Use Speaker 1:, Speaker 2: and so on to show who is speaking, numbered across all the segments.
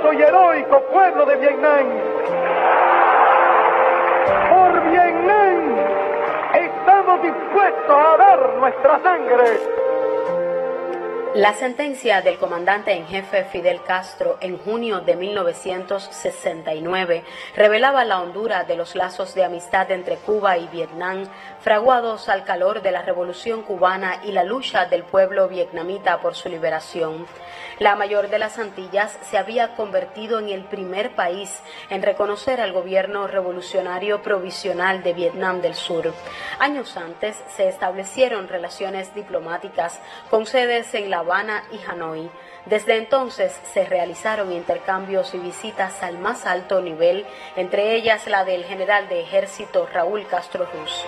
Speaker 1: y heroico pueblo de Vietnam. Por Vietnam estamos dispuestos a dar nuestra sangre.
Speaker 2: La sentencia del comandante en jefe Fidel Castro en junio de 1969 revelaba la hondura de los lazos de amistad entre Cuba y Vietnam, fraguados al calor de la revolución cubana y la lucha del pueblo vietnamita por su liberación. La mayor de las Antillas se había convertido en el primer país en reconocer al gobierno revolucionario provisional de Vietnam del Sur. Años antes se establecieron relaciones diplomáticas con sedes en La Habana y Hanoi. Desde entonces se realizaron intercambios y visitas al más alto nivel, entre ellas la del general de ejército Raúl Castro Ruz.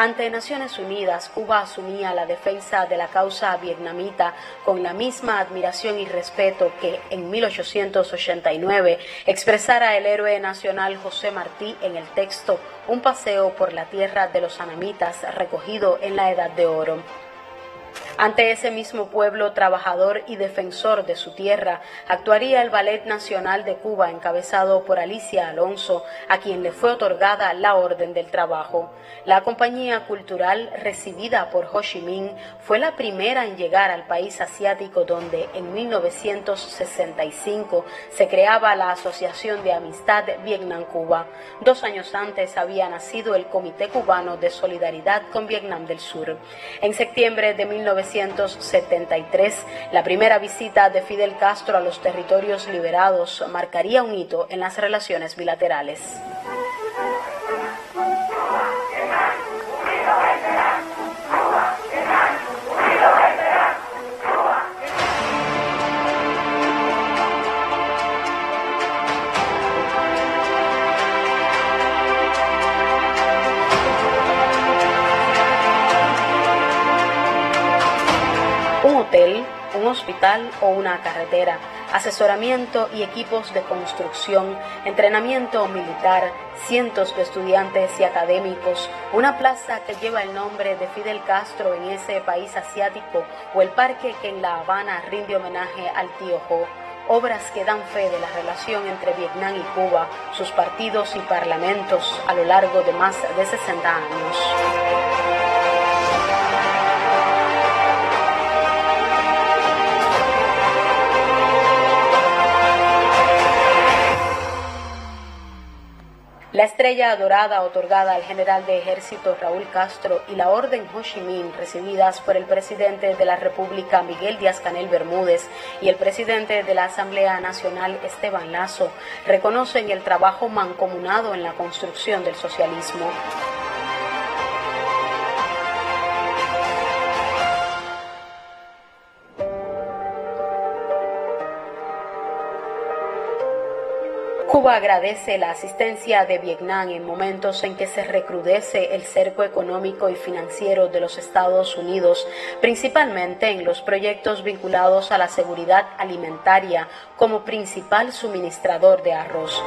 Speaker 2: Ante Naciones Unidas, Cuba asumía la defensa de la causa vietnamita con la misma admiración y respeto que en 1889 expresara el héroe nacional José Martí en el texto Un paseo por la tierra de los anamitas recogido en la Edad de Oro. Ante ese mismo pueblo trabajador y defensor de su tierra, actuaría el Ballet Nacional de Cuba encabezado por Alicia Alonso, a quien le fue otorgada la Orden del Trabajo. La compañía cultural recibida por Ho Chi Minh fue la primera en llegar al país asiático donde en 1965 se creaba la Asociación de Amistad Vietnam-Cuba. Dos años antes había nacido el Comité Cubano de Solidaridad con Vietnam del Sur. En septiembre de 1973, la primera visita de Fidel Castro a los territorios liberados marcaría un hito en las relaciones bilaterales. O una carretera, asesoramiento y equipos de construcción, entrenamiento militar, cientos de estudiantes y académicos, una plaza que lleva el nombre de Fidel Castro en ese país asiático o el parque que en La Habana rinde homenaje al tío Jo obras que dan fe de la relación entre Vietnam y Cuba, sus partidos y parlamentos a lo largo de más de 60 años. La estrella dorada otorgada al general de ejército Raúl Castro y la orden Ho Chi Minh recibidas por el presidente de la República Miguel Díaz Canel Bermúdez y el presidente de la Asamblea Nacional Esteban Lazo reconocen el trabajo mancomunado en la construcción del socialismo. Cuba agradece la asistencia de Vietnam en momentos en que se recrudece el cerco económico y financiero de los Estados Unidos, principalmente en los proyectos vinculados a la seguridad alimentaria como principal suministrador de arroz.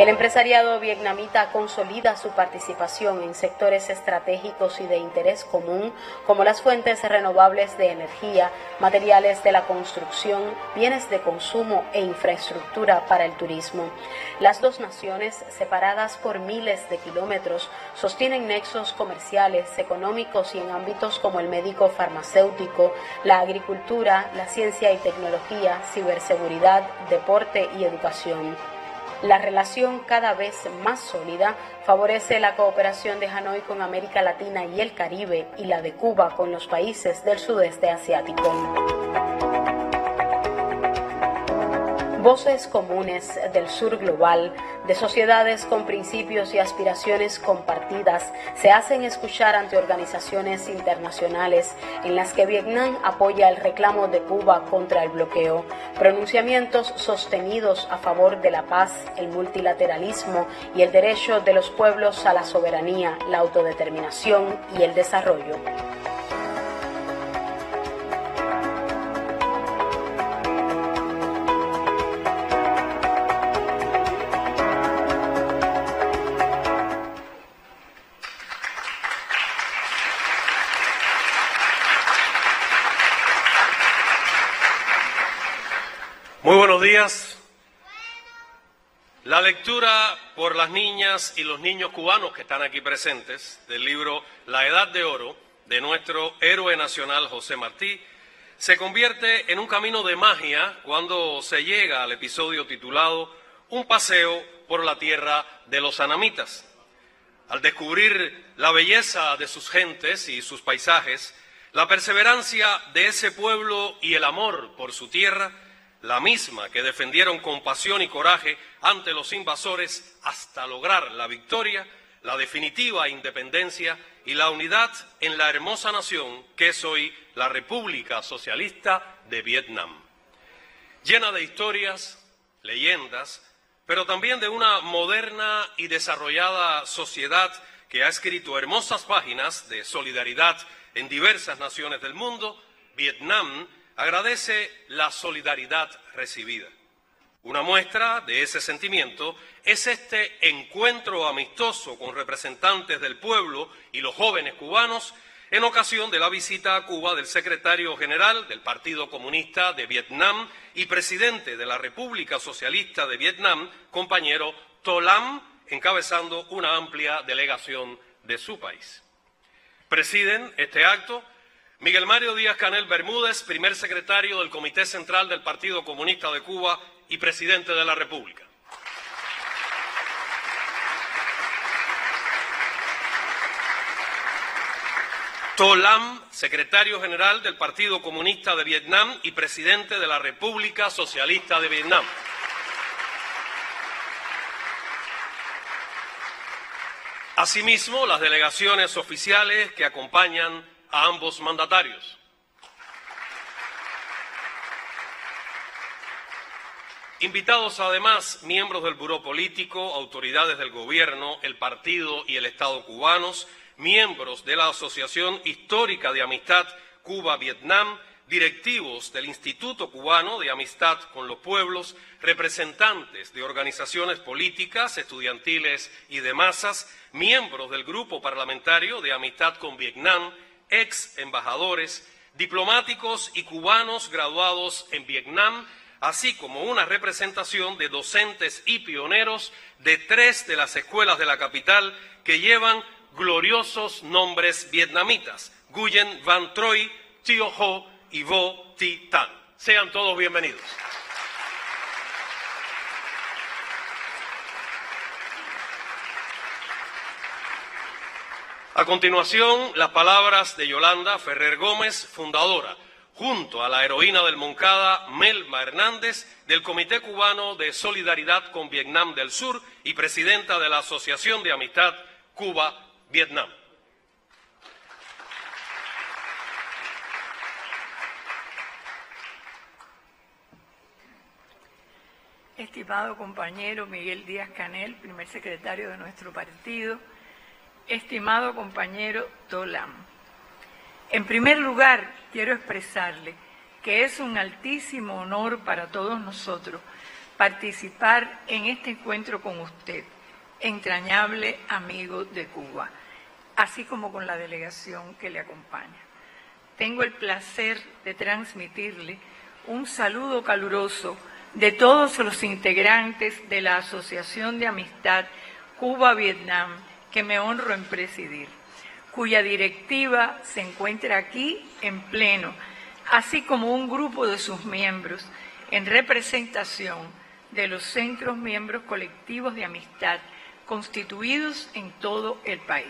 Speaker 2: El empresariado vietnamita consolida su participación en sectores estratégicos y de interés común como las fuentes renovables de energía, materiales de la construcción, bienes de consumo e infraestructura para el turismo. Las dos naciones, separadas por miles de kilómetros, sostienen nexos comerciales, económicos y en ámbitos como el médico farmacéutico, la agricultura, la ciencia y tecnología, ciberseguridad, deporte y educación. La relación cada vez más sólida favorece la cooperación de Hanoi con América Latina y el Caribe y la de Cuba con los países del sudeste asiático. Voces comunes del sur global, de sociedades con principios y aspiraciones compartidas, se hacen escuchar ante organizaciones internacionales en las que Vietnam apoya el reclamo de Cuba contra el bloqueo, pronunciamientos sostenidos a favor de la paz, el multilateralismo y el derecho de los pueblos a la soberanía, la autodeterminación y el desarrollo.
Speaker 3: La lectura por las niñas y los niños cubanos que están aquí presentes del libro La Edad de Oro de nuestro héroe nacional José Martí se convierte en un camino de magia cuando se llega al episodio titulado Un paseo por la tierra de los anamitas. Al descubrir la belleza de sus gentes y sus paisajes, la perseverancia de ese pueblo y el amor por su tierra, la misma que defendieron con pasión y coraje ante los invasores hasta lograr la victoria, la definitiva independencia y la unidad en la hermosa nación que es hoy la República Socialista de Vietnam. Llena de historias, leyendas, pero también de una moderna y desarrollada sociedad que ha escrito hermosas páginas de solidaridad en diversas naciones del mundo, Vietnam agradece la solidaridad recibida. Una muestra de ese sentimiento es este encuentro amistoso con representantes del pueblo y los jóvenes cubanos en ocasión de la visita a Cuba del secretario general del Partido Comunista de Vietnam y presidente de la República Socialista de Vietnam, compañero Tolam, encabezando una amplia delegación de su país. Presiden este acto Miguel Mario Díaz Canel Bermúdez, primer secretario del Comité Central del Partido Comunista de Cuba y presidente de la República. Tolam, secretario general del Partido Comunista de Vietnam y presidente de la República Socialista de Vietnam. Asimismo, las delegaciones oficiales que acompañan a ambos mandatarios. Invitados además miembros del Buró Político, autoridades del Gobierno, el Partido y el Estado cubanos, miembros de la Asociación Histórica de Amistad Cuba-Vietnam, directivos del Instituto Cubano de Amistad con los Pueblos, representantes de organizaciones políticas, estudiantiles y de masas, miembros del Grupo Parlamentario de Amistad con Vietnam, ex embajadores, diplomáticos y cubanos graduados en Vietnam, así como una representación de docentes y pioneros de tres de las escuelas de la capital que llevan gloriosos nombres vietnamitas, Nguyen Van Troy, Tio Ho y Vo Thi Tan. Sean todos bienvenidos. A continuación, las palabras de Yolanda Ferrer Gómez, fundadora, junto a la heroína del Moncada, Melma Hernández, del Comité Cubano de Solidaridad con Vietnam del Sur y presidenta de la Asociación de Amistad Cuba-Vietnam.
Speaker 4: Estimado compañero Miguel Díaz Canel, primer secretario de nuestro partido, estimado compañero Tolam. En primer lugar, quiero expresarle que es un altísimo honor para todos nosotros participar en este encuentro con usted, entrañable amigo de Cuba, así como con la delegación que le acompaña. Tengo el placer de transmitirle un saludo caluroso de todos los integrantes de la Asociación de Amistad Cuba-Vietnam que me honro en presidir, cuya directiva se encuentra aquí en pleno, así como un grupo de sus miembros en representación de los centros miembros colectivos de amistad constituidos en todo el país.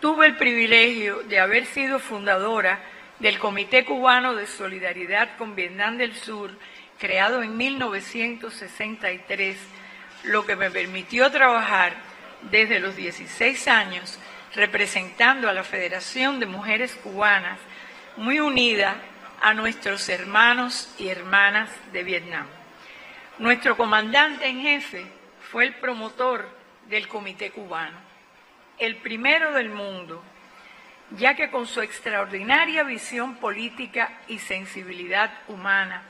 Speaker 4: Tuve el privilegio de haber sido fundadora del Comité Cubano de Solidaridad con Vietnam del Sur, creado en 1963, lo que me permitió trabajar desde los 16 años representando a la Federación de Mujeres Cubanas, muy unida a nuestros hermanos y hermanas de Vietnam. Nuestro comandante en jefe fue el promotor del Comité Cubano, el primero del mundo, ya que con su extraordinaria visión política y sensibilidad humana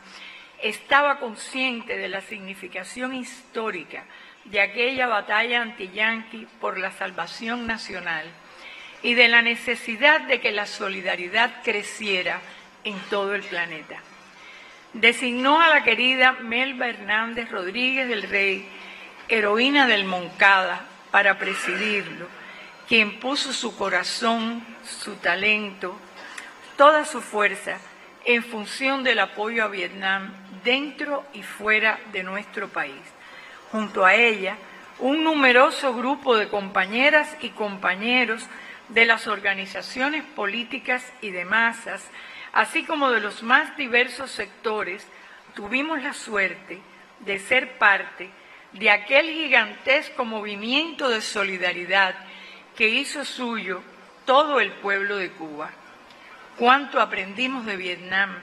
Speaker 4: estaba consciente de la significación histórica de aquella batalla antiyanqui por la salvación nacional y de la necesidad de que la solidaridad creciera en todo el planeta. designó a la querida Melba Hernández Rodríguez del Rey, heroína del Moncada, para presidirlo, quien puso su corazón, su talento, toda su fuerza en función del apoyo a Vietnam dentro y fuera de nuestro país. Junto a ella, un numeroso grupo de compañeras y compañeros de las organizaciones políticas y de masas, así como de los más diversos sectores, tuvimos la suerte de ser parte de aquel gigantesco movimiento de solidaridad que hizo suyo todo el pueblo de Cuba. Cuánto aprendimos de Vietnam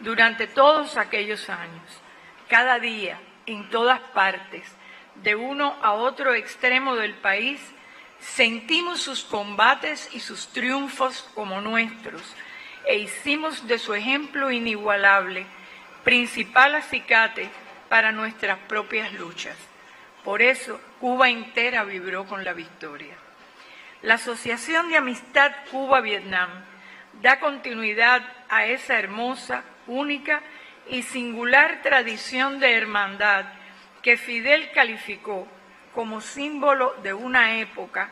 Speaker 4: durante todos aquellos años, cada día, en todas partes, de uno a otro extremo del país, sentimos sus combates y sus triunfos como nuestros e hicimos de su ejemplo inigualable principal acicate para nuestras propias luchas. Por eso Cuba entera vibró con la victoria. La Asociación de Amistad Cuba-Vietnam da continuidad a esa hermosa, única y singular tradición de hermandad que Fidel calificó como símbolo de una época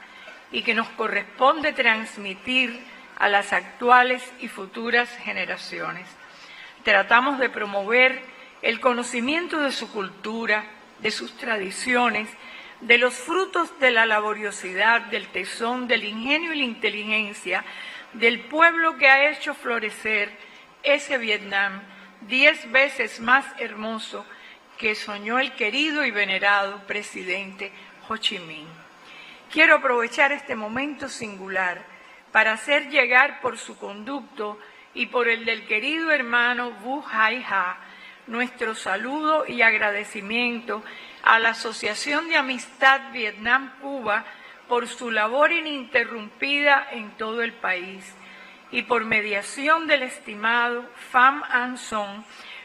Speaker 4: y que nos corresponde transmitir a las actuales y futuras generaciones. Tratamos de promover el conocimiento de su cultura, de sus tradiciones, de los frutos de la laboriosidad, del tesón, del ingenio y la inteligencia del pueblo que ha hecho florecer ese Vietnam diez veces más hermoso que soñó el querido y venerado presidente Ho Chi Minh. Quiero aprovechar este momento singular para hacer llegar por su conducto y por el del querido hermano Wu Hai Ha nuestro saludo y agradecimiento a la Asociación de Amistad Vietnam-Cuba por su labor ininterrumpida en todo el país y por mediación del estimado Pham An Song,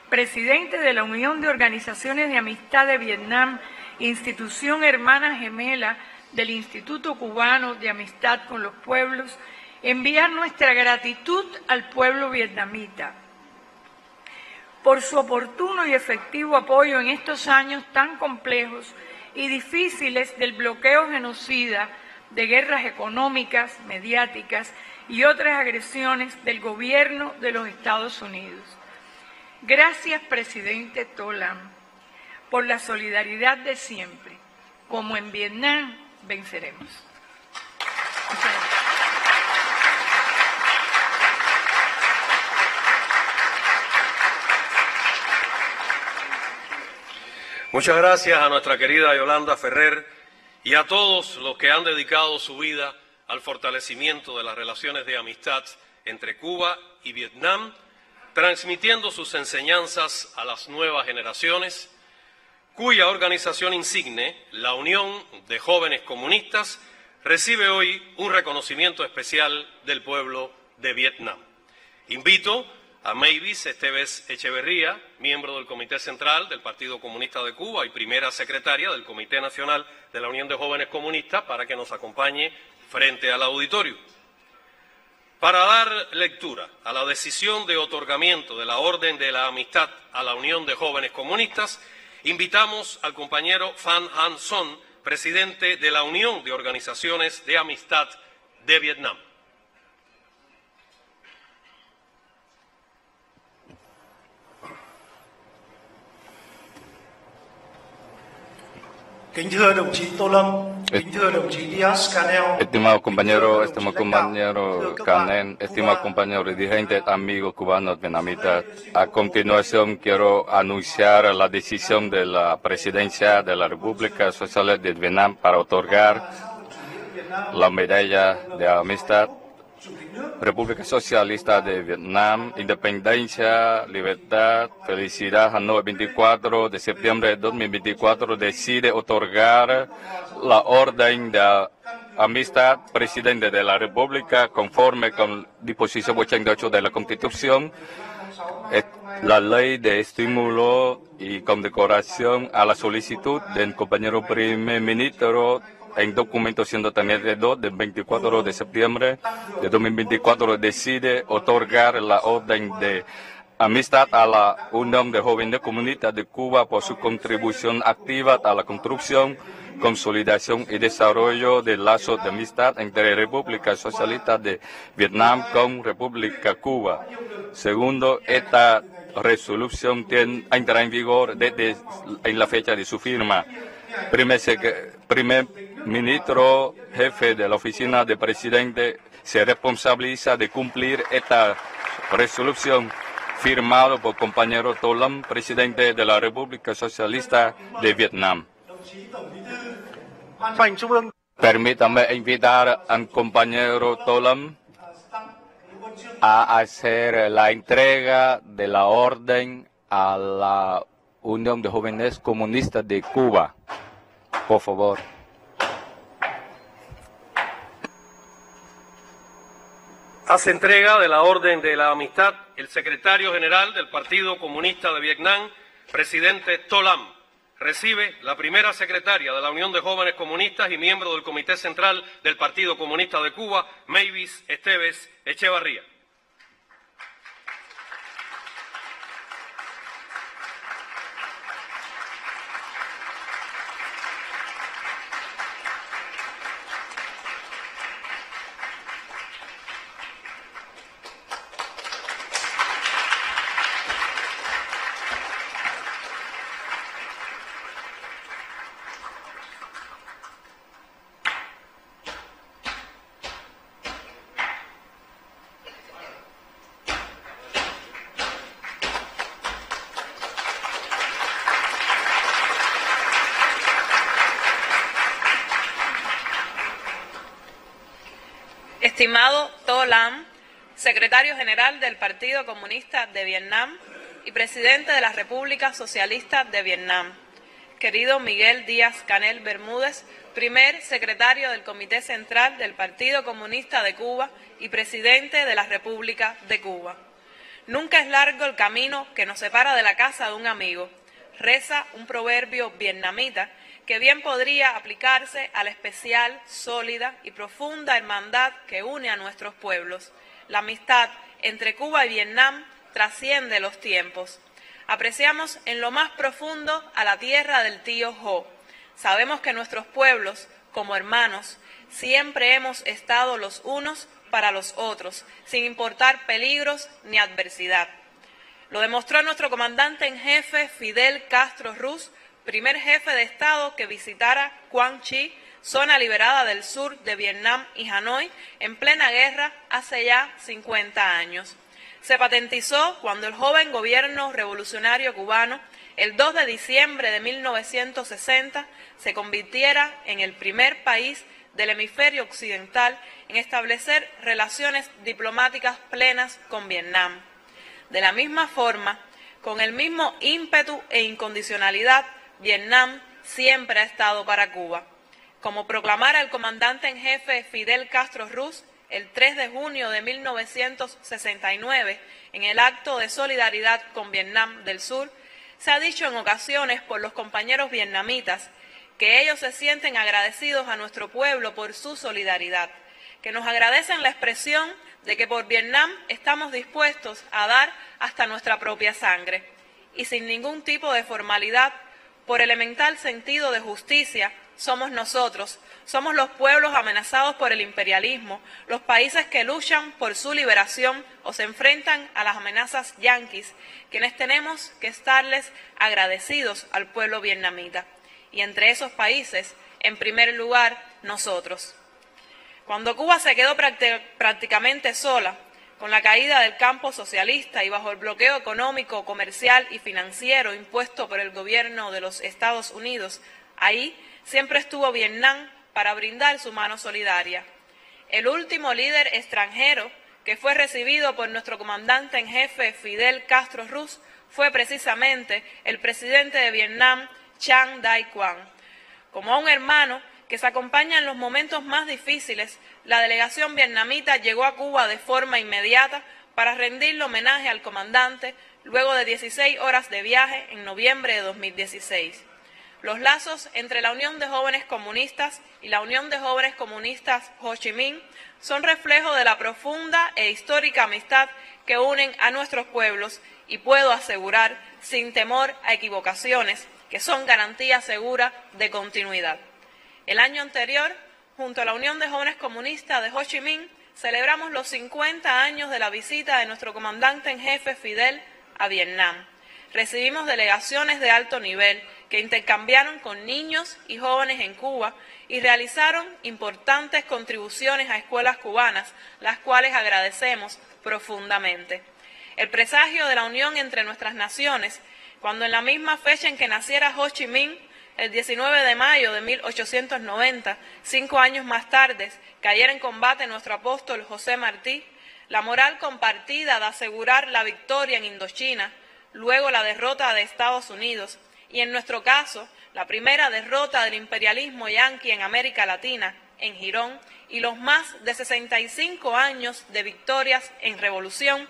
Speaker 4: presidente de la Unión de Organizaciones de Amistad de Vietnam, institución hermana gemela del Instituto Cubano de Amistad con los Pueblos, enviar nuestra gratitud al pueblo vietnamita por su oportuno y efectivo apoyo en estos años tan complejos y difíciles del bloqueo genocida, de guerras económicas, mediáticas y otras agresiones del gobierno de los Estados Unidos. Gracias, presidente Tolam, por la solidaridad de siempre. Como en Vietnam, venceremos.
Speaker 3: Muchas gracias a nuestra querida Yolanda Ferrer y a todos los que han dedicado su vida al fortalecimiento de las relaciones de amistad entre Cuba y Vietnam, transmitiendo sus enseñanzas a las nuevas generaciones, cuya organización insigne, la Unión de Jóvenes Comunistas, recibe hoy un reconocimiento especial del pueblo de Vietnam. Invito a Mavis Esteves Echeverría, miembro del Comité Central del Partido Comunista de Cuba y primera secretaria del Comité Nacional de la Unión de Jóvenes Comunistas, para que nos acompañe frente al auditorio. Para dar lectura a la decisión de otorgamiento de la Orden de la Amistad a la Unión de Jóvenes Comunistas, invitamos al compañero Fan Han Son, presidente de la Unión de Organizaciones de Amistad de Vietnam.
Speaker 5: Estimado compañero, estimado compañero Canen, estimado compañero dirigente, amigos cubanos vietnamitas, a continuación quiero anunciar la decisión de la presidencia de la República Social de Vietnam para otorgar la medalla de amistad. República Socialista de Vietnam, Independencia, Libertad, Felicidad, Hanoi, 24 de septiembre de 2024, decide otorgar la orden de amistad presidente de la República conforme con disposición 88 de la Constitución, la ley de estímulo y condecoración a la solicitud del compañero primer ministro en documento 132 del 24 de septiembre de 2024 decide otorgar la orden de amistad a la Unión de Jóvenes Comunistas de Cuba por su contribución activa a la construcción, consolidación y desarrollo de lazos de amistad entre República Socialista de Vietnam con República Cuba. Segundo, esta resolución tiene, entra en vigor desde en la fecha de su firma. Primer, primer ministro, jefe de la oficina del presidente, se responsabiliza de cumplir esta resolución firmado por compañero Tolam, presidente de la República Socialista de Vietnam. Permítame invitar al compañero Tolam a hacer la entrega de la orden a la Unión de Jóvenes Comunistas de Cuba. Por favor.
Speaker 3: Hace entrega de la Orden de la Amistad el secretario general del Partido Comunista de Vietnam, presidente Tolam. Recibe la primera secretaria de la Unión de Jóvenes Comunistas y miembro del Comité Central del Partido Comunista de Cuba, Mavis Esteves Echevarría.
Speaker 6: Estimado To Lam, secretario general del Partido Comunista de Vietnam y presidente de la República Socialista de Vietnam. Querido Miguel Díaz Canel Bermúdez, primer secretario del Comité Central del Partido Comunista de Cuba y presidente de la República de Cuba. Nunca es largo el camino que nos separa de la casa de un amigo. Reza un proverbio vietnamita que bien podría aplicarse a la especial, sólida y profunda hermandad que une a nuestros pueblos. La amistad entre Cuba y Vietnam trasciende los tiempos. Apreciamos en lo más profundo a la tierra del tío Ho. Sabemos que nuestros pueblos, como hermanos, siempre hemos estado los unos para los otros, sin importar peligros ni adversidad. Lo demostró nuestro comandante en jefe Fidel Castro Ruz primer jefe de Estado que visitara Quang Chi, zona liberada del sur de Vietnam y Hanoi, en plena guerra hace ya 50 años. Se patentizó cuando el joven gobierno revolucionario cubano, el 2 de diciembre de 1960, se convirtiera en el primer país del hemisferio occidental en establecer relaciones diplomáticas plenas con Vietnam. De la misma forma, con el mismo ímpetu e incondicionalidad Vietnam siempre ha estado para Cuba. Como proclamara el comandante en jefe Fidel Castro Ruz el 3 de junio de 1969 en el acto de solidaridad con Vietnam del Sur, se ha dicho en ocasiones por los compañeros vietnamitas que ellos se sienten agradecidos a nuestro pueblo por su solidaridad, que nos agradecen la expresión de que por Vietnam estamos dispuestos a dar hasta nuestra propia sangre y sin ningún tipo de formalidad por elemental sentido de justicia, somos nosotros, somos los pueblos amenazados por el imperialismo, los países que luchan por su liberación o se enfrentan a las amenazas yanquis, quienes tenemos que estarles agradecidos al pueblo vietnamita. Y entre esos países, en primer lugar, nosotros. Cuando Cuba se quedó prácticamente sola, con la caída del campo socialista y bajo el bloqueo económico, comercial y financiero impuesto por el gobierno de los Estados Unidos, ahí siempre estuvo Vietnam para brindar su mano solidaria. El último líder extranjero que fue recibido por nuestro comandante en jefe Fidel Castro Ruz fue precisamente el presidente de Vietnam, Chiang Dai-quang. Como un hermano, que se acompaña en los momentos más difíciles, la delegación vietnamita llegó a Cuba de forma inmediata para rendirle homenaje al comandante luego de 16 horas de viaje en noviembre de 2016. Los lazos entre la Unión de Jóvenes Comunistas y la Unión de Jóvenes Comunistas Ho Chi Minh son reflejo de la profunda e histórica amistad que unen a nuestros pueblos y puedo asegurar, sin temor a equivocaciones, que son garantía segura de continuidad. El año anterior, junto a la Unión de Jóvenes Comunistas de Ho Chi Minh, celebramos los 50 años de la visita de nuestro comandante en jefe Fidel a Vietnam. Recibimos delegaciones de alto nivel que intercambiaron con niños y jóvenes en Cuba y realizaron importantes contribuciones a escuelas cubanas, las cuales agradecemos profundamente. El presagio de la unión entre nuestras naciones, cuando en la misma fecha en que naciera Ho Chi Minh, el 19 de mayo de 1890, cinco años más tarde, cayera en combate nuestro apóstol José Martí, la moral compartida de asegurar la victoria en Indochina, luego la derrota de Estados Unidos y en nuestro caso la primera derrota del imperialismo yanqui en América Latina, en Girón, y los más de 65 años de victorias en revolución,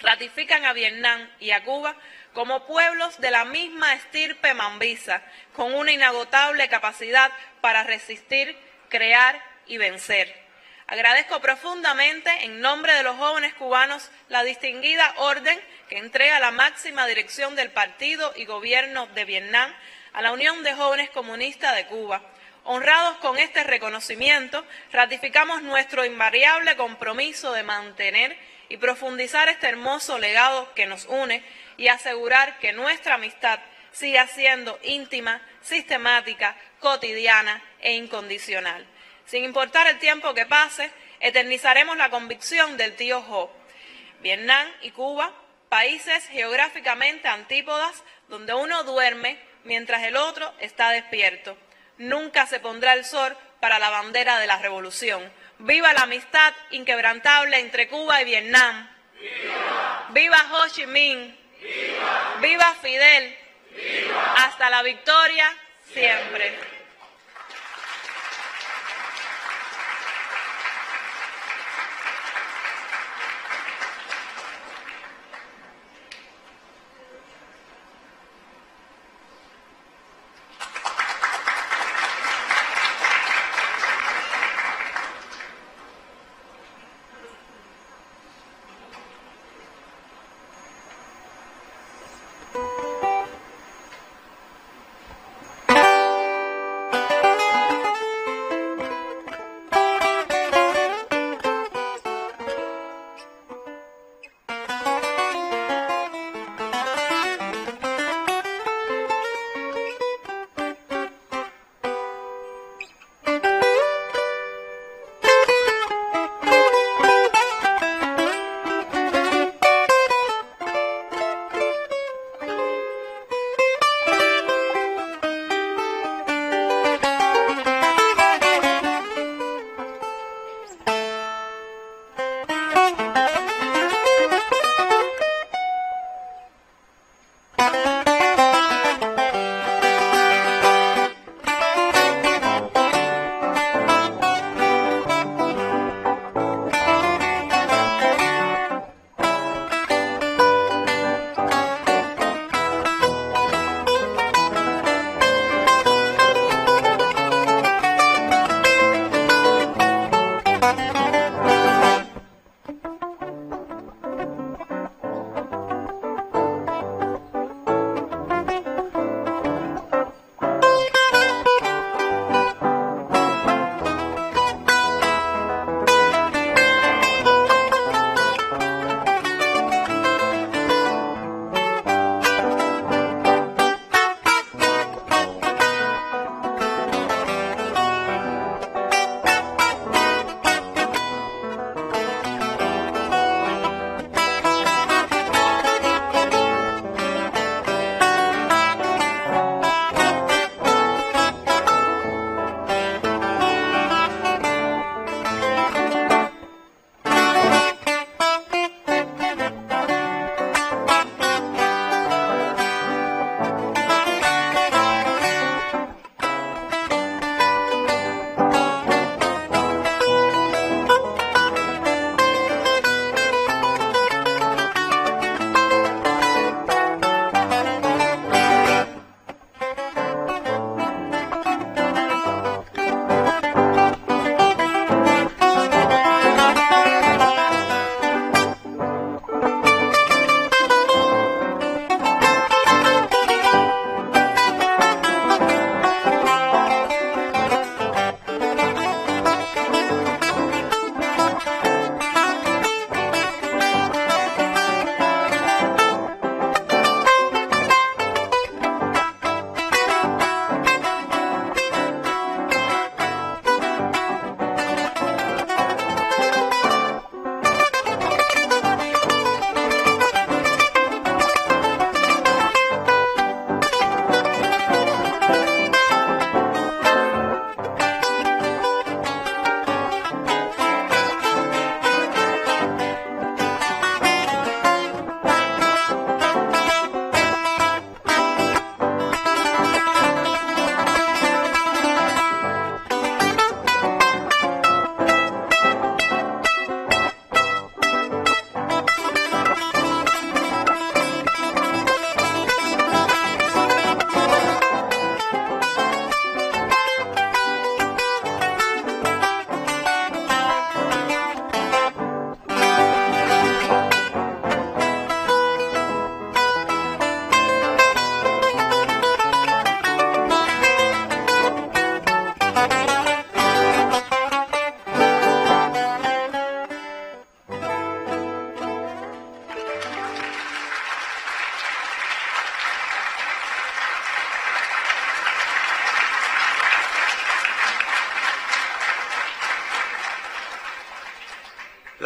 Speaker 6: ratifican a Vietnam y a Cuba como pueblos de la misma estirpe mambisa, con una inagotable capacidad para resistir, crear y vencer. Agradezco profundamente, en nombre de los jóvenes cubanos, la distinguida orden que entrega la máxima dirección del partido y gobierno de Vietnam a la Unión de Jóvenes Comunistas de Cuba. Honrados con este reconocimiento, ratificamos nuestro invariable compromiso de mantener y profundizar este hermoso legado que nos une y asegurar que nuestra amistad siga siendo íntima, sistemática, cotidiana e incondicional. Sin importar el tiempo que pase, eternizaremos la convicción del tío Ho. Vietnam y Cuba, países geográficamente antípodas donde uno duerme mientras el otro está despierto. Nunca se pondrá el sol para la bandera de la revolución. Viva la amistad inquebrantable entre Cuba y Vietnam. Viva, Viva Ho Chi Minh. Viva, Viva Fidel. Viva. Hasta la victoria siempre.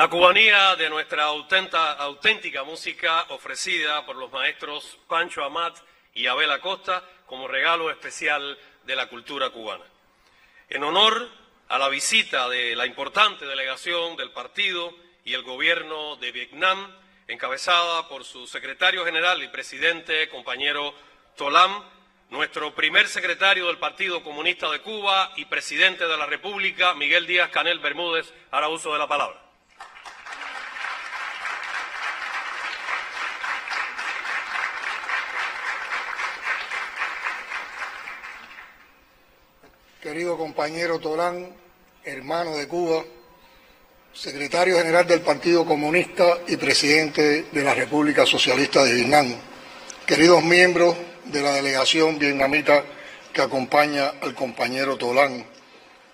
Speaker 3: La cubanía de nuestra auténtica música ofrecida por los maestros Pancho Amat y Abel Acosta como regalo especial de la cultura cubana. En honor a la visita de la importante delegación del partido y el gobierno de Vietnam, encabezada por su secretario general y presidente, compañero Tolam, nuestro primer secretario del Partido Comunista de Cuba y presidente de la República, Miguel Díaz Canel Bermúdez, hará uso de la palabra.
Speaker 7: Querido compañero Tolán, hermano de Cuba, secretario general del Partido Comunista y presidente de la República Socialista de Vietnam, queridos miembros de la delegación vietnamita que acompaña al compañero Tolán,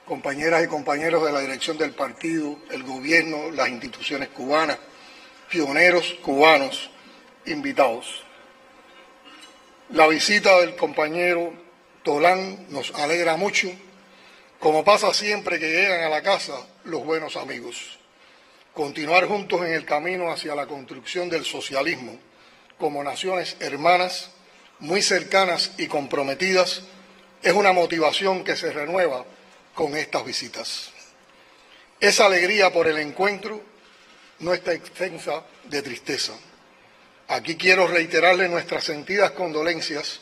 Speaker 7: compañeras y compañeros de la dirección del partido, el gobierno, las instituciones cubanas, pioneros cubanos, invitados. La visita del compañero Tolán nos alegra mucho, como pasa siempre que llegan a la casa los buenos amigos. Continuar juntos en el camino hacia la construcción del socialismo como naciones hermanas muy cercanas y comprometidas, es una motivación que se renueva con estas visitas. Esa alegría por el encuentro no está extensa de tristeza. Aquí quiero reiterarle nuestras sentidas condolencias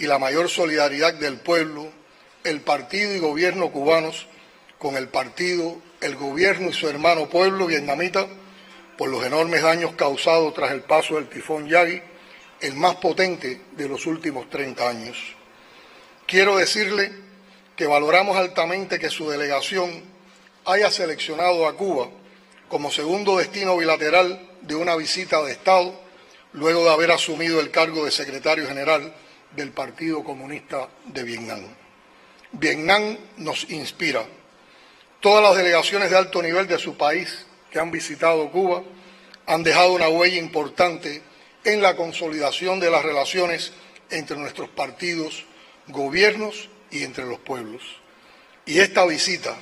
Speaker 7: y la mayor solidaridad del pueblo, el partido y gobierno cubanos con el partido, el gobierno y su hermano pueblo vietnamita por los enormes daños causados tras el paso del tifón Yagi el más potente de los últimos 30 años. Quiero decirle que valoramos altamente que su delegación haya seleccionado a Cuba como segundo destino bilateral de una visita de Estado luego de haber asumido el cargo de secretario general del Partido Comunista de Vietnam. Vietnam nos inspira. Todas las delegaciones de alto nivel de su país que han visitado Cuba han dejado una huella importante en la consolidación de las relaciones entre nuestros partidos, gobiernos y entre los pueblos. Y esta visita,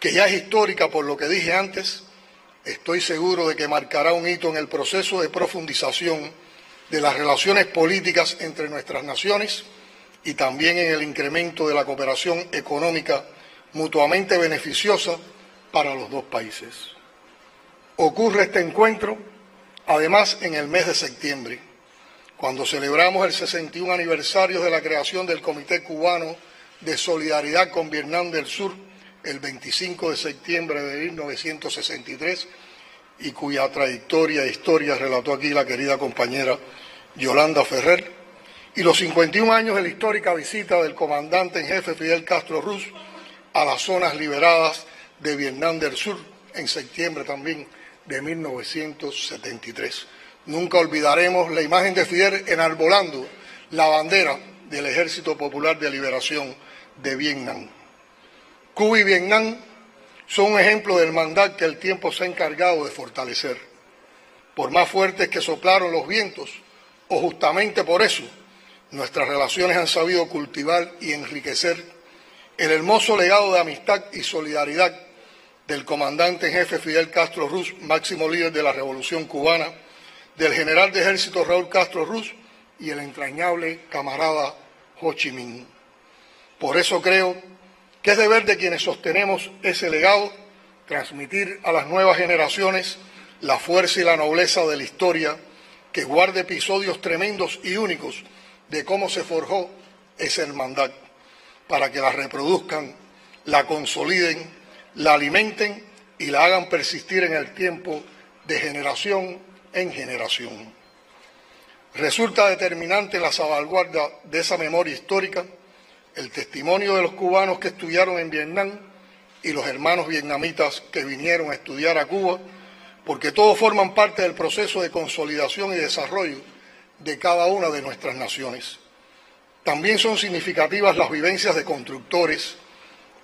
Speaker 7: que ya es histórica por lo que dije antes, estoy seguro de que marcará un hito en el proceso de profundización de las relaciones políticas entre nuestras naciones y también en el incremento de la cooperación económica mutuamente beneficiosa para los dos países. Ocurre este encuentro Además, en el mes de septiembre, cuando celebramos el 61 aniversario de la creación del Comité Cubano de Solidaridad con Vietnam del Sur, el 25 de septiembre de 1963, y cuya trayectoria e historia relató aquí la querida compañera Yolanda Ferrer, y los 51 años de la histórica visita del comandante en jefe Fidel Castro Ruz a las zonas liberadas de Vietnam del Sur, en septiembre también de 1973. Nunca olvidaremos la imagen de Fidel enarbolando la bandera del Ejército Popular de Liberación de Vietnam. Cuba y Vietnam son un ejemplo del mandato que el tiempo se ha encargado de fortalecer. Por más fuertes que soplaron los vientos, o justamente por eso, nuestras relaciones han sabido cultivar y enriquecer el hermoso legado de amistad y solidaridad del comandante en jefe Fidel Castro Ruz, máximo líder de la Revolución Cubana, del general de ejército Raúl Castro Ruz y el entrañable camarada Ho Chi Minh. Por eso creo que es deber de quienes sostenemos ese legado transmitir a las nuevas generaciones la fuerza y la nobleza de la historia que guarde episodios tremendos y únicos de cómo se forjó esa hermandad, para que la reproduzcan, la consoliden la alimenten y la hagan persistir en el tiempo de generación en generación. Resulta determinante la salvaguarda de esa memoria histórica el testimonio de los cubanos que estudiaron en Vietnam y los hermanos vietnamitas que vinieron a estudiar a Cuba, porque todos forman parte del proceso de consolidación y desarrollo de cada una de nuestras naciones. También son significativas las vivencias de constructores,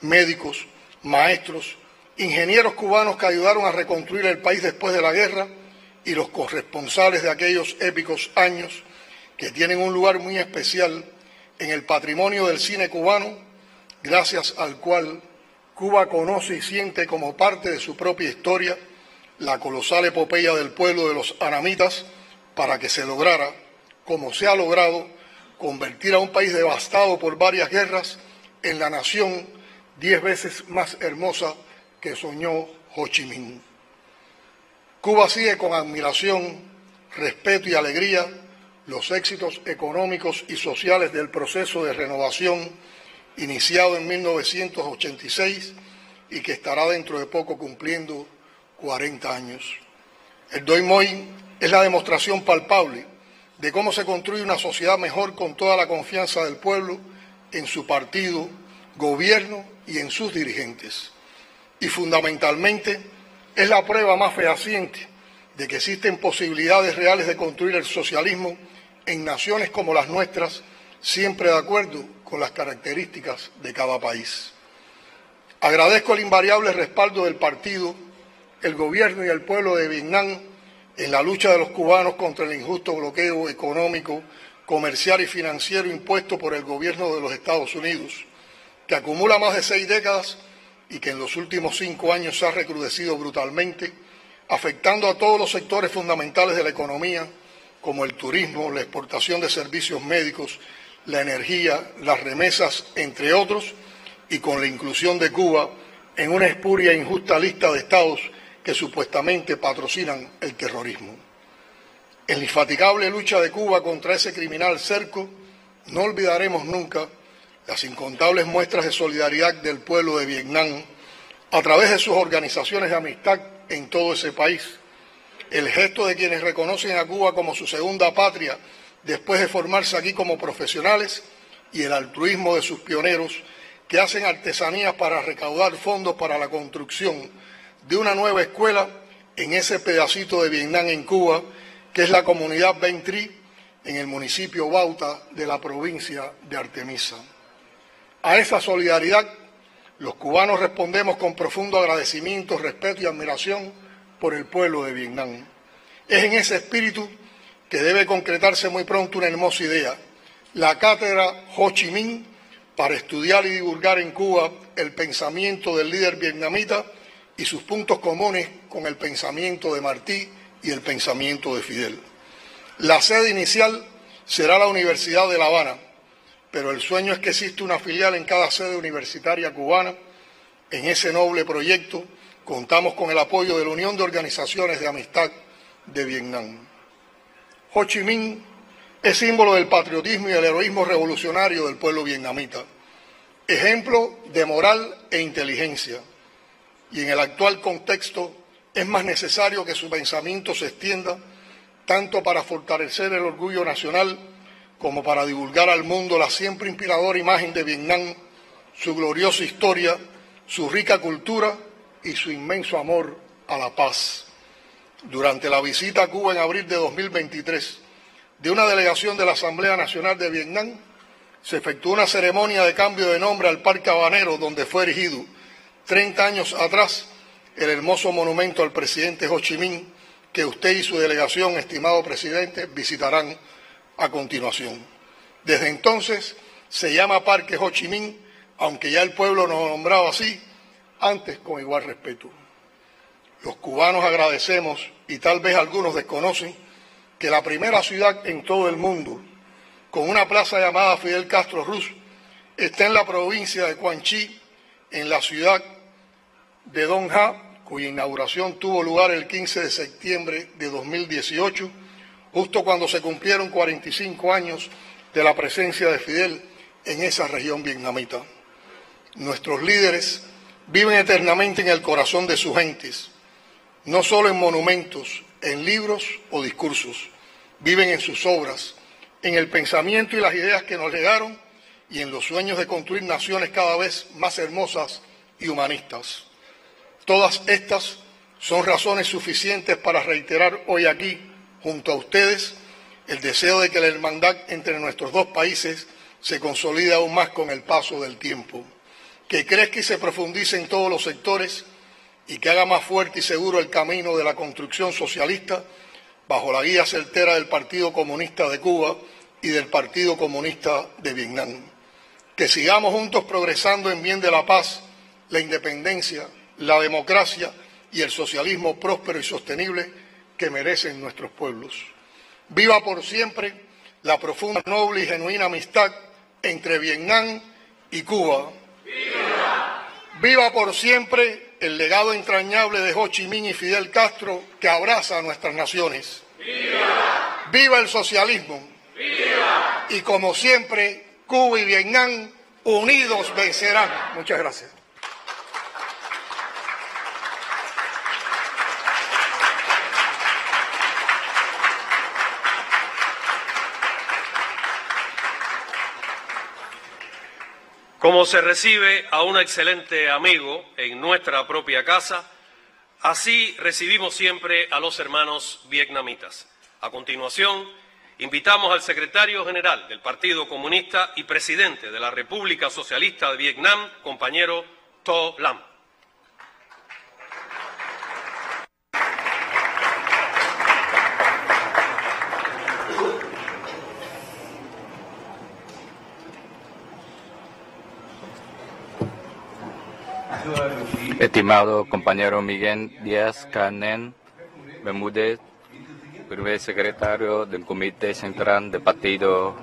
Speaker 7: médicos, maestros, ingenieros cubanos que ayudaron a reconstruir el país después de la guerra y los corresponsales de aquellos épicos años que tienen un lugar muy especial en el patrimonio del cine cubano, gracias al cual Cuba conoce y siente como parte de su propia historia la colosal epopeya del pueblo de los anamitas para que se lograra, como se ha logrado, convertir a un país devastado por varias guerras en la nación diez veces más hermosa que soñó Ho Chi Minh. Cuba sigue con admiración, respeto y alegría los éxitos económicos y sociales del proceso de renovación iniciado en 1986 y que estará dentro de poco cumpliendo 40 años. El Doi Moi es la demostración palpable de cómo se construye una sociedad mejor con toda la confianza del pueblo en su partido, gobierno y en sus dirigentes. Y fundamentalmente es la prueba más fehaciente de que existen posibilidades reales de construir el socialismo en naciones como las nuestras, siempre de acuerdo con las características de cada país. Agradezco el invariable respaldo del partido, el gobierno y el pueblo de Vietnam en la lucha de los cubanos contra el injusto bloqueo económico, comercial y financiero impuesto por el gobierno de los Estados Unidos, que acumula más de seis décadas y que en los últimos cinco años se ha recrudecido brutalmente, afectando a todos los sectores fundamentales de la economía, como el turismo, la exportación de servicios médicos, la energía, las remesas, entre otros, y con la inclusión de Cuba en una espuria e injusta lista de estados que supuestamente patrocinan el terrorismo. En la infatigable lucha de Cuba contra ese criminal cerco, no olvidaremos nunca las incontables muestras de solidaridad del pueblo de Vietnam a través de sus organizaciones de amistad en todo ese país, el gesto de quienes reconocen a Cuba como su segunda patria después de formarse aquí como profesionales y el altruismo de sus pioneros que hacen artesanías para recaudar fondos para la construcción de una nueva escuela en ese pedacito de Vietnam en Cuba, que es la comunidad Ventri en el municipio Bauta de la provincia de Artemisa. A esa solidaridad los cubanos respondemos con profundo agradecimiento, respeto y admiración por el pueblo de Vietnam. Es en ese espíritu que debe concretarse muy pronto una hermosa idea, la cátedra Ho Chi Minh para estudiar y divulgar en Cuba el pensamiento del líder vietnamita y sus puntos comunes con el pensamiento de Martí y el pensamiento de Fidel. La sede inicial será la Universidad de La Habana, pero el sueño es que existe una filial en cada sede universitaria cubana. En ese noble proyecto contamos con el apoyo de la Unión de Organizaciones de Amistad de Vietnam. Ho Chi Minh es símbolo del patriotismo y el heroísmo revolucionario del pueblo vietnamita, ejemplo de moral e inteligencia. Y en el actual contexto es más necesario que su pensamiento se extienda tanto para fortalecer el orgullo nacional como para divulgar al mundo la siempre inspiradora imagen de Vietnam, su gloriosa historia, su rica cultura y su inmenso amor a la paz. Durante la visita a Cuba en abril de 2023 de una delegación de la Asamblea Nacional de Vietnam, se efectuó una ceremonia de cambio de nombre al Parque Habanero, donde fue erigido 30 años atrás el hermoso monumento al presidente Ho Chi Minh, que usted y su delegación, estimado presidente, visitarán a continuación. Desde entonces se llama Parque Ho Chi Minh, aunque ya el pueblo nos nombraba así, antes con igual respeto. Los cubanos agradecemos, y tal vez algunos desconocen, que la primera ciudad en todo el mundo, con una plaza llamada Fidel Castro Ruz, está en la provincia de Quan Chi, en la ciudad de Don Ha, cuya inauguración tuvo lugar el 15 de septiembre de 2018, justo cuando se cumplieron 45 años de la presencia de Fidel en esa región vietnamita. Nuestros líderes viven eternamente en el corazón de sus gentes no solo en monumentos, en libros o discursos, viven en sus obras, en el pensamiento y las ideas que nos llegaron y en los sueños de construir naciones cada vez más hermosas y humanistas. Todas estas son razones suficientes para reiterar hoy aquí, junto a ustedes, el deseo de que la hermandad entre nuestros dos países se consolide aún más con el paso del tiempo, que crezca y se profundice en todos los sectores y que haga más fuerte y seguro el camino de la construcción socialista bajo la guía certera del Partido Comunista de Cuba y del Partido Comunista de Vietnam. Que sigamos juntos progresando en bien de la paz, la independencia, la democracia y el socialismo próspero y sostenible que merecen nuestros pueblos. Viva por siempre la profunda, noble y genuina amistad entre Vietnam y Cuba. ¡Viva! Viva por siempre el legado entrañable de Ho Chi Minh y Fidel Castro que abraza a nuestras naciones. ¡Viva! ¡Viva el socialismo! ¡Viva! Y como siempre, Cuba y Vietnam unidos vencerán. Muchas gracias.
Speaker 3: Como se recibe a un excelente amigo en nuestra propia casa, así recibimos siempre a los hermanos vietnamitas. A continuación, invitamos al secretario general del Partido Comunista y presidente de la República Socialista de Vietnam, compañero To Lam.
Speaker 5: Estimado compañero Miguel Díaz Canén Bermúdez, primer secretario del Comité Central del Partido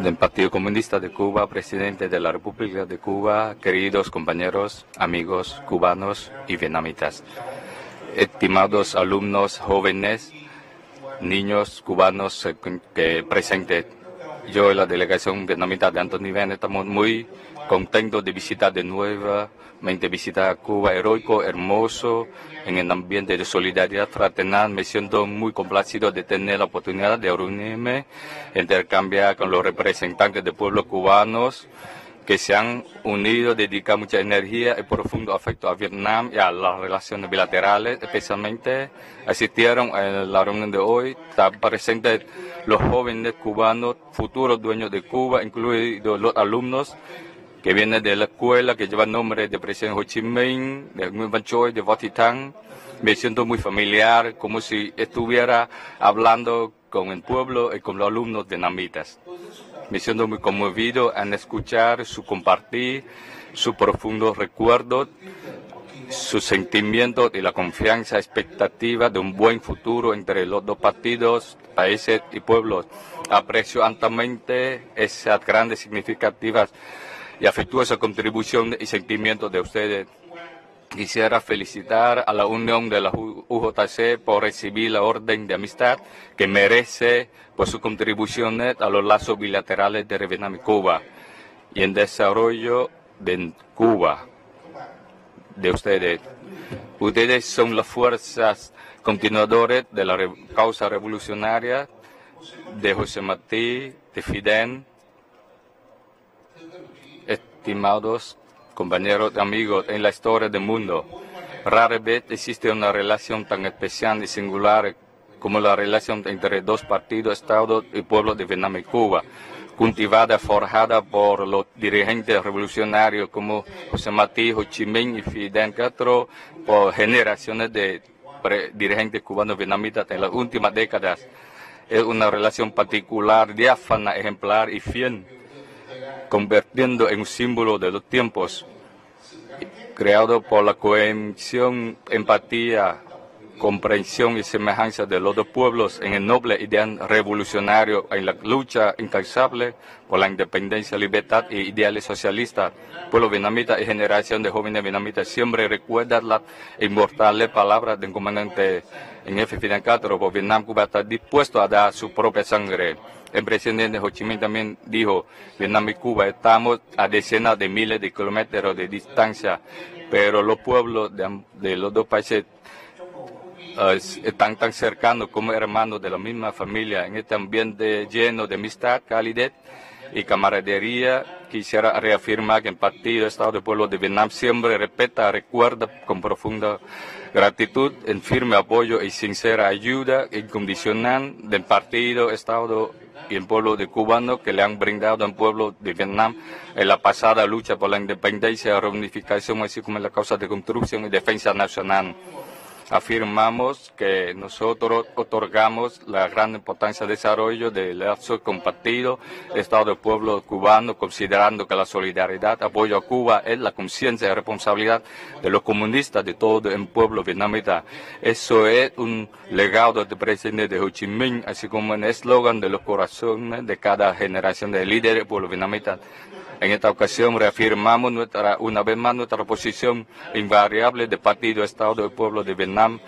Speaker 5: del Partido Comunista de Cuba, presidente de la República de Cuba, queridos compañeros, amigos cubanos y vietnamitas, estimados alumnos jóvenes, niños cubanos que presentes. Yo y la delegación vietnamita de alto nivel estamos muy contentos de visitar de nuevo visita a Cuba heroico, hermoso, en el ambiente de solidaridad fraternal. Me siento muy complacido de tener la oportunidad de reunirme, intercambiar con los representantes del pueblo cubanos que se han unido, dedicar mucha energía y profundo afecto a Vietnam y a las relaciones bilaterales, especialmente asistieron a la reunión de hoy, están presentes los jóvenes cubanos, futuros dueños de Cuba, incluidos los alumnos que viene de la escuela que lleva el nombre de presidente Ho Chi Minh, de Nguyen Van Choi, de Vatitang. Me siento muy familiar, como si estuviera hablando con el pueblo y con los alumnos de Namitas. Me siento muy conmovido en escuchar su compartir, su profundo recuerdo, sus sentimientos y la confianza, expectativa de un buen futuro entre los dos partidos, países y pueblos. Aprecio altamente esas grandes significativas y afectuosa contribución y sentimiento de ustedes. Quisiera felicitar a la Unión de la UJC por recibir la orden de amistad que merece por sus contribuciones a los lazos bilaterales de Vietnam y Cuba y en desarrollo de Cuba de ustedes. Ustedes son las fuerzas continuadoras de la causa revolucionaria de José Martí, de Fidel, estimados compañeros y amigos, en la historia del mundo, rara vez existe una relación tan especial y singular como la relación entre dos partidos, Estado y pueblo de Vietnam y Cuba, cultivada, forjada por los dirigentes revolucionarios como José Martí, Ho Chi Minh y Fidel Castro, por generaciones de dirigentes cubanos vietnamitas en las últimas décadas. Es una relación particular, diáfana, ejemplar y fiel convirtiendo en un símbolo de los tiempos, creado por la cohesión, empatía, comprensión y semejanza de los dos pueblos en el noble ideal revolucionario en la lucha incansable por la independencia, libertad y ideales socialistas. Pueblo vietnamita y generación de jóvenes vietnamitas siempre recuerdan las inmortales palabras del comandante en F. Fidel Castro, por Vietnam Cuba está dispuesto a dar su propia sangre. El presidente Ho Chi Minh también dijo, Vietnam y Cuba estamos a decenas de miles de kilómetros de distancia, pero los pueblos de, los dos países eh, están tan cercanos como hermanos de la misma familia en este ambiente lleno de amistad, calidez y camaradería. Quisiera reafirmar que el Partido Estado del Pueblo de Vietnam siempre respeta, recuerda con profunda gratitud, en firme apoyo y sincera ayuda incondicional del Partido Estado y el pueblo de cubano que le han brindado al pueblo de Vietnam en la pasada lucha por la independencia, reunificación, así como en la causa de construcción y defensa nacional. Afirmamos que nosotros otorgamos la gran importancia de desarrollo del lazo compartido Estado del pueblo cubano, considerando que la solidaridad, apoyo a Cuba es la conciencia y responsabilidad de los comunistas de todo el pueblo vietnamita. Eso es un legado del presidente Ho Chi Minh, así como un eslogan de los corazones de cada generación de líderes pueblo vietnamita. En esta ocasión reafirmamos nuestra, una vez más nuestra posición invariable de Partido Estado del Pueblo de Vietnam,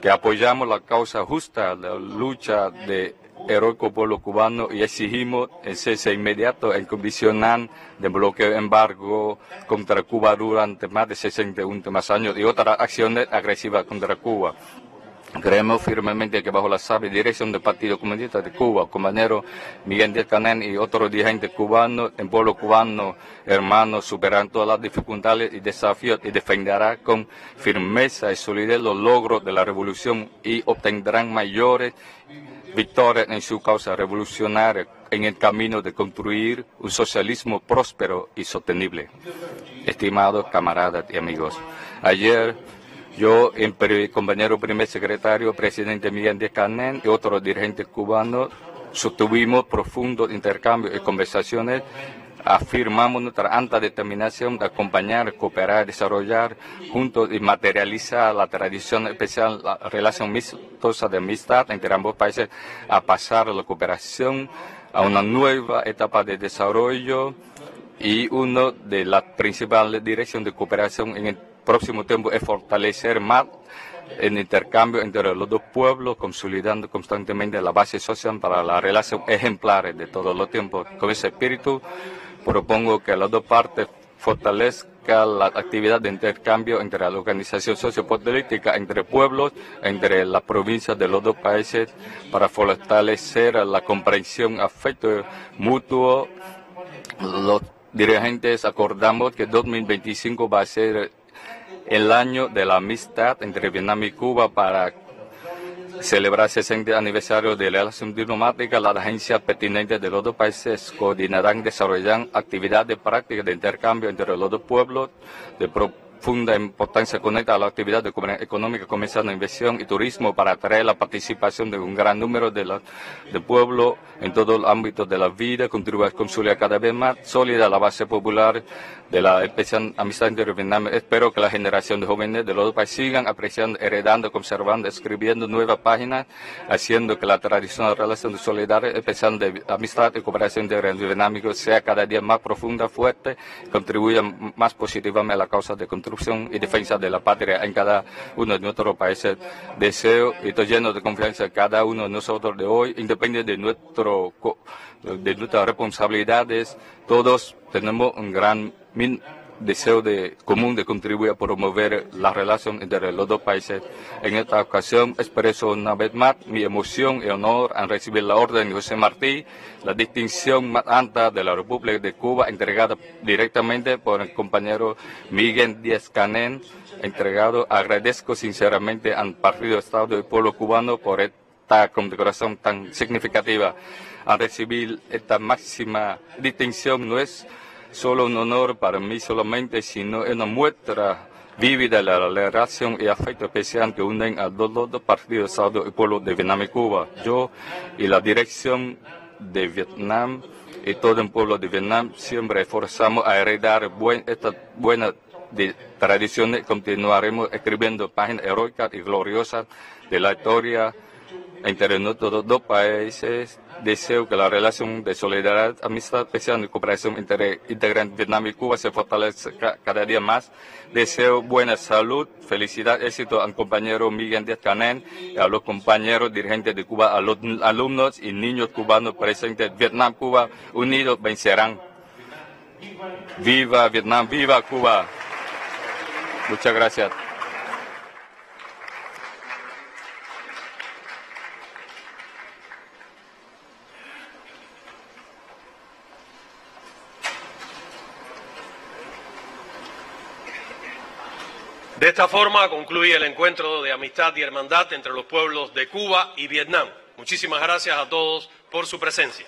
Speaker 5: que apoyamos la causa justa, la lucha de heroico pueblo cubano y exigimos el cese inmediato e incondicional del bloqueo embargo contra Cuba durante más de 60 últimos años y otras acciones agresivas contra Cuba. Creemos firmemente que bajo la sabia dirección del Partido Comunista de Cuba, compañero Miguel Díaz Canel y otros dirigentes cubanos, el pueblo cubano, hermanos, superarán todas las dificultades y desafíos y defenderá con firmeza y solidez los logros de la revolución y obtendrán mayores victorias en su causa revolucionaria en el camino de construir un socialismo próspero y sostenible. Estimados camaradas y amigos, ayer yo, el compañero primer secretario, presidente Miguel de Canén y otros dirigentes cubanos sostuvimos profundos intercambios y conversaciones. Afirmamos nuestra alta determinación de acompañar, cooperar, desarrollar juntos y materializar la tradición especial, la relación amistosa de amistad entre ambos países, a pasar la cooperación a una nueva etapa de desarrollo y una de las principales direcciones de cooperación en el próximo tiempo es fortalecer más el intercambio entre los dos pueblos, consolidando constantemente la base social para la relación ejemplar de todos los tiempos. Con ese espíritu, propongo que las dos partes fortalezcan la actividad de intercambio entre la organización sociopolítica, entre pueblos, entre las provincias de los dos países, para fortalecer la comprensión, afecto mutuo. Los dirigentes acordamos que 2025 va a ser el año de la amistad entre Vietnam y Cuba para celebrar el 60 aniversario de la relación diplomática, las agencias pertinentes de los dos países coordinarán y desarrollarán actividades prácticas de intercambio entre los dos pueblos de profunda importancia conecta a la actividad económica, comercial, inversión y turismo para atraer la participación de un gran número de, la, de pueblos en todo el ámbito de la vida, contribuir a consolidar cada vez más sólida la base popular de la especial amistad entre Vietnam. Espero que la generación de jóvenes de los países sigan apreciando, heredando, conservando, escribiendo nuevas páginas, haciendo que la tradicional relación de solidaridad, especial de amistad y cooperación dinámico sea cada día más profunda, fuerte, contribuya más positivamente a la causa de construcción y defensa de la patria en cada uno de nuestros países. Deseo y estoy lleno de confianza cada uno de nosotros de hoy, independiente de nuestro de nuestras responsabilidades, todos tenemos un gran deseo de, común de contribuir a promover la relación entre los dos países. En esta ocasión expreso una vez más mi emoción y honor al recibir la orden de José Martí, la distinción más alta de la República de Cuba, entregada directamente por el compañero Miguel Díaz Canén, entregado. Agradezco sinceramente al Partido Estado del Pueblo Cubano por esta condecoración tan significativa. Al recibir esta máxima distinción no es solo un honor para mí solamente, sino una muestra vívida de la relación y afecto especial que unen a los dos partidos Estado y pueblo de Vietnam y Cuba. Yo y la dirección de Vietnam y todo el pueblo de Vietnam siempre esforzamos a heredar buen, esta buena tradiciones. Continuaremos escribiendo páginas heroicas y gloriosas de la historia entre nuestros dos países Deseo que la relación de solidaridad, amistad, especial y cooperación entre integrantes Vietnam y Cuba se fortalezca cada día más. Deseo buena salud, felicidad, éxito al compañero Miguel Díaz Canén a los compañeros dirigentes de Cuba, a los alumnos y niños cubanos presentes. Vietnam, Cuba, unidos vencerán. Viva Vietnam, viva Cuba. Muchas gracias.
Speaker 3: De esta forma concluye el encuentro de amistad y hermandad entre los pueblos de Cuba y Vietnam. Muchísimas gracias a todos por su presencia.